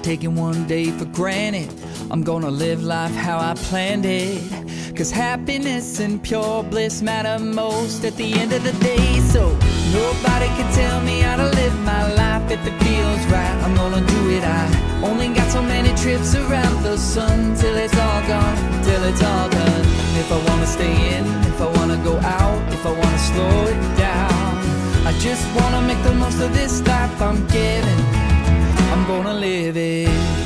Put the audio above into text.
taking one day for granted. I'm gonna live life how I planned it. Cause happiness and pure bliss matter most at the end of the day. So nobody can tell me how to live my life if it feels right. I'm gonna do it. I only got so many trips around the sun till it's all gone, till it's all done. If I wanna stay in, if I wanna go out, if I wanna slow it down. I just wanna make the most of this life I'm given. It.